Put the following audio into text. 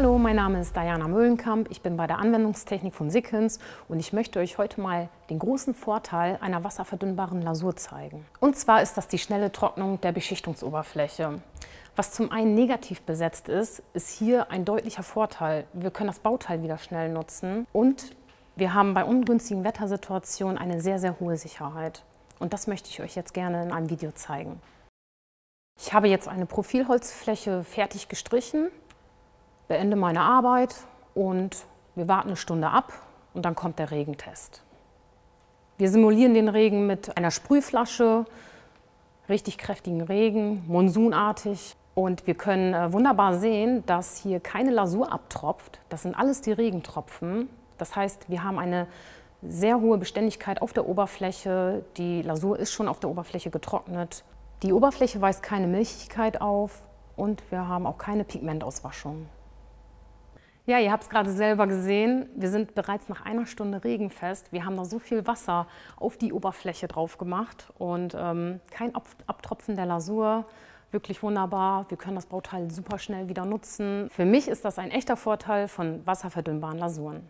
Hallo, mein Name ist Diana Möllenkamp. Ich bin bei der Anwendungstechnik von Sickens und ich möchte euch heute mal den großen Vorteil einer wasserverdünnbaren Lasur zeigen. Und zwar ist das die schnelle Trocknung der Beschichtungsoberfläche. Was zum einen negativ besetzt ist, ist hier ein deutlicher Vorteil. Wir können das Bauteil wieder schnell nutzen und wir haben bei ungünstigen Wettersituationen eine sehr, sehr hohe Sicherheit. Und das möchte ich euch jetzt gerne in einem Video zeigen. Ich habe jetzt eine Profilholzfläche fertig gestrichen beende meine Arbeit und wir warten eine Stunde ab und dann kommt der Regentest. Wir simulieren den Regen mit einer Sprühflasche, richtig kräftigen Regen, monsunartig. Und wir können äh, wunderbar sehen, dass hier keine Lasur abtropft. Das sind alles die Regentropfen. Das heißt, wir haben eine sehr hohe Beständigkeit auf der Oberfläche. Die Lasur ist schon auf der Oberfläche getrocknet. Die Oberfläche weist keine Milchigkeit auf und wir haben auch keine Pigmentauswaschung. Ja, ihr habt es gerade selber gesehen. Wir sind bereits nach einer Stunde regenfest. Wir haben noch so viel Wasser auf die Oberfläche drauf gemacht und ähm, kein Abtropfen der Lasur. Wirklich wunderbar. Wir können das Bauteil super schnell wieder nutzen. Für mich ist das ein echter Vorteil von wasserverdünnbaren Lasuren.